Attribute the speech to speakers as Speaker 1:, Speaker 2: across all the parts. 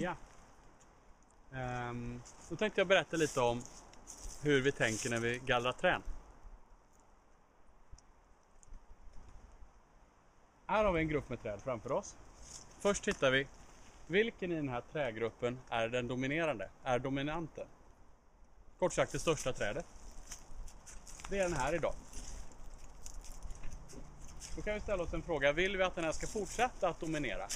Speaker 1: Ja. Um, då tänkte jag berätta lite om hur vi tänker när vi gallrar trän. Här har vi en grupp med träd framför oss. Först tittar vi, vilken i den här trägruppen är den dominerande, är dominanten? Kort sagt det största trädet. Det är den här idag. Då kan vi ställa oss en fråga, vill vi att den här ska fortsätta att dominera?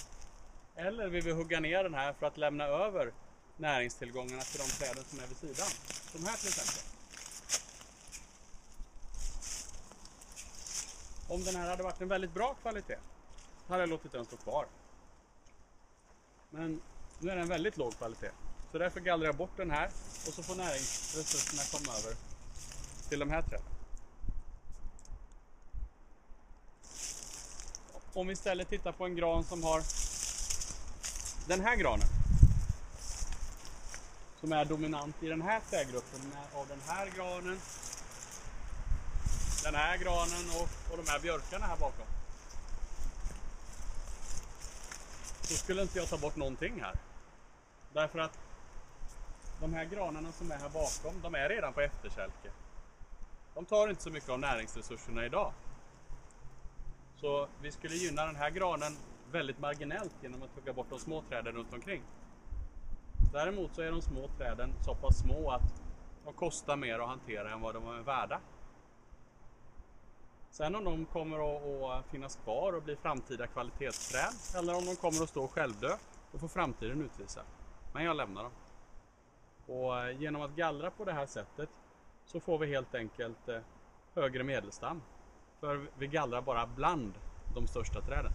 Speaker 1: Eller vill vi hugga ner den här för att lämna över näringstillgångarna till de träden som är vid sidan? De här till exempel. Om den här hade varit en väldigt bra kvalitet så hade jag låtit den stå kvar. Men nu är den väldigt låg kvalitet. Så därför gallrar jag bort den här och så får näringsresurserna komma över till de här träden. Om vi istället tittar på en gran som har den här granen. Som är dominant i den här trädgruppen av den här granen. Den här granen och, och de här björkarna här bakom. Så skulle inte jag ta bort någonting här. Därför att de här granarna som är här bakom, de är redan på efterkälke. De tar inte så mycket av näringsresurserna idag. Så vi skulle gynna den här granen väldigt marginellt genom att hugga bort de små träden runt omkring. Däremot så är de små träden så pass små att de kostar mer att hantera än vad de är värda. Sen om de kommer att finnas kvar och bli framtida kvalitetsträd eller om de kommer att stå självdö, då får framtiden utvisa. Men jag lämnar dem. Och eh, genom att gallra på det här sättet så får vi helt enkelt eh, högre medelstam. För vi gallrar bara bland de största träden.